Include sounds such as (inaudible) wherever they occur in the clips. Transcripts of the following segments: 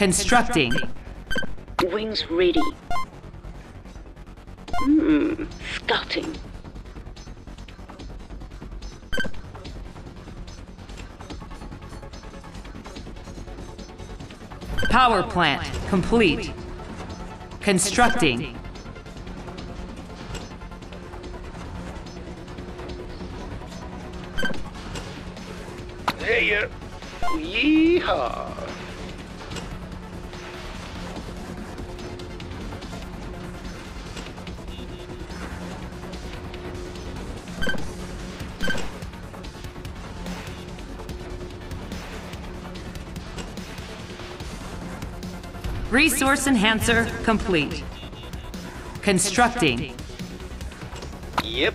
Constructing. Wings ready. Hmm, scouting. Power plant complete. Constructing. Hey, ya. Yeehaw. Resource enhancer complete. Constructing. Yep.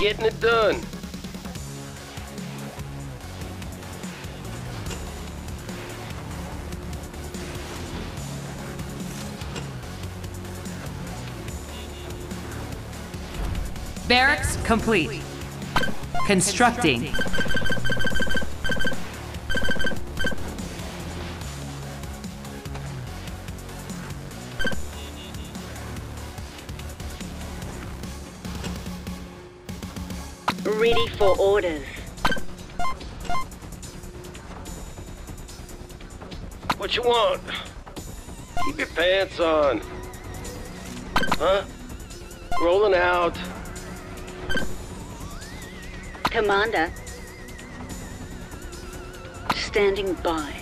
Getting it done. Barracks complete. Constructing. Ready for orders. What you want? Keep your pants on. Huh? Rolling out. Commander. Standing by.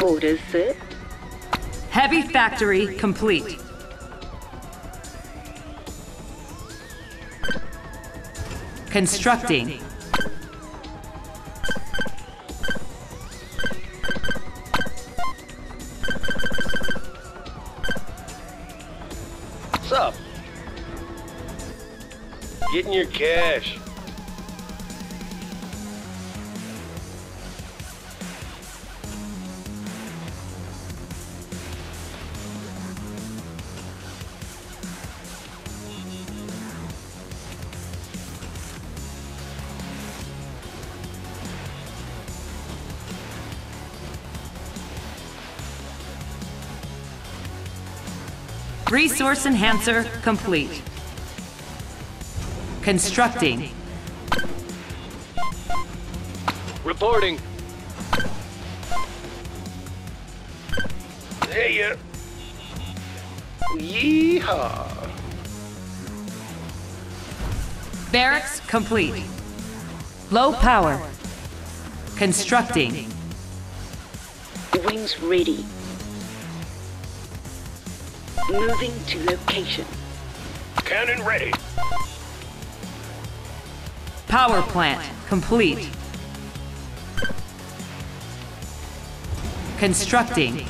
Orders, sir. Heavy factory complete. Constructing. What's up? Getting your cash. Resource enhancer complete. Constructing. Reporting. Hey, ya. Yeehaw. Barracks complete. Low power. Constructing. Wings ready. Moving to location. Cannon ready. Power plant complete. Constructing.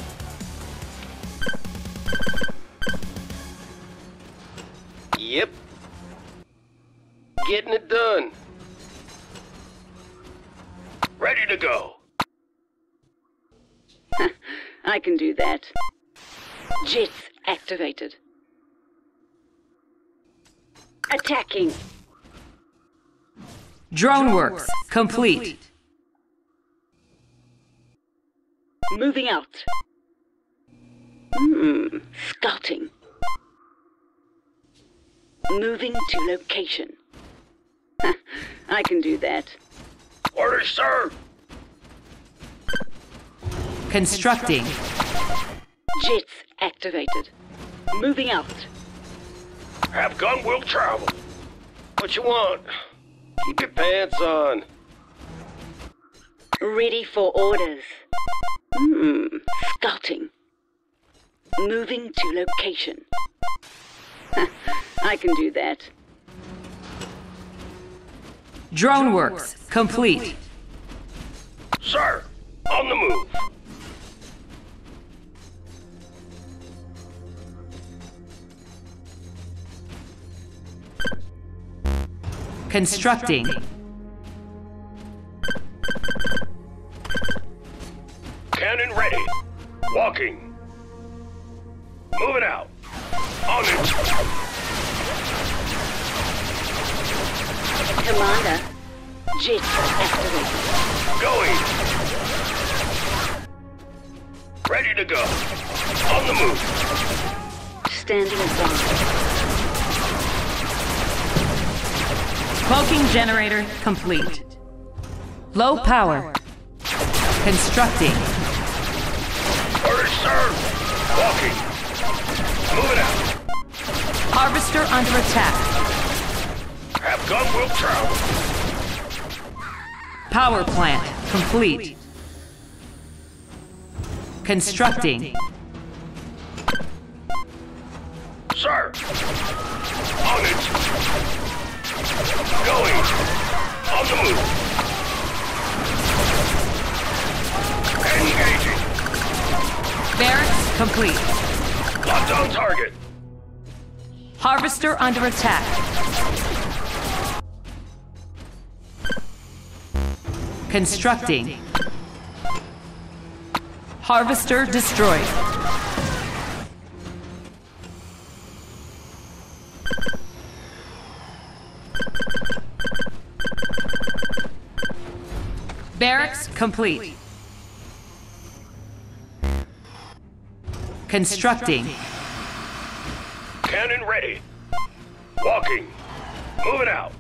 Yep. Getting it done. Ready to go. (laughs) I can do that. Jets activated. Attacking. Drone works complete. Moving out. Hmm, scouting. Moving to location. (laughs) I can do that. Orders, sir. Constructing. Jets activated. Moving out. Have gun will travel. What you want? Keep your pants on. Ready for orders. Hmm, scouting. Moving to location. (laughs) I can do that. Drone works complete. Sir, on the move. Constructing. Cannon ready. Walking. Moving out. On it. Commander, jets activated. Going. Ready to go. On the move. Standing by. Cloaking generator complete. Low power. Constructing. Orders, sir. Walking. Moving out. Harvester under attack. Have gun will travel. Power plant complete. Constructing. Sir. On it. Going. On the move. Engaging. Barracks complete. Locked on target. Harvester under attack. Constructing. Harvester destroyed. Barracks complete. Constructing. Cannon ready. Walking. Moving out.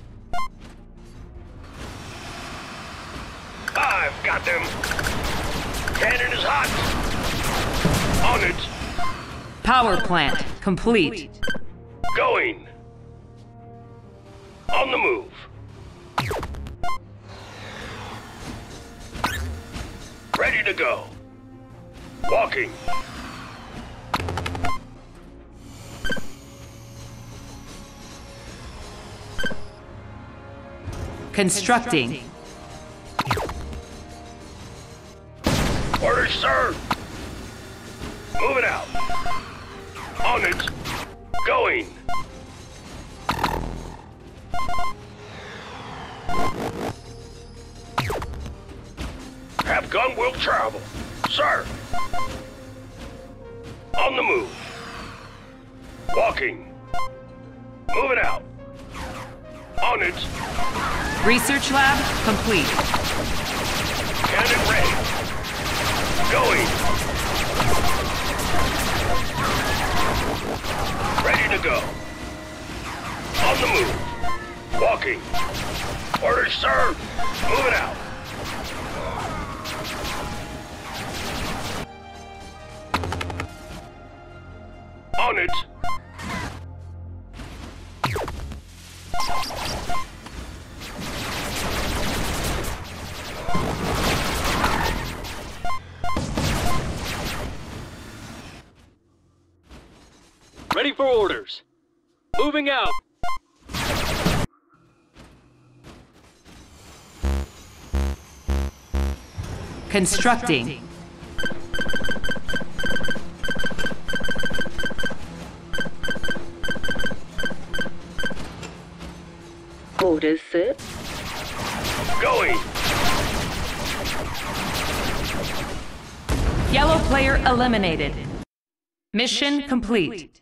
I've got them. Cannon is hot. On it. Power plant complete. Going. On the move. Ready to go. Walking. Constructing. Orders, Have gun will travel. Sir. On the move. Walking. Moving out. On it. Research lab complete. Cannon ready. Going. Ready to go. On the move. Walking. Orders, sir. Moving out. On it. Ready for orders. Moving out. Constructing. Orders, sir. Going. Yellow player eliminated. Mission complete.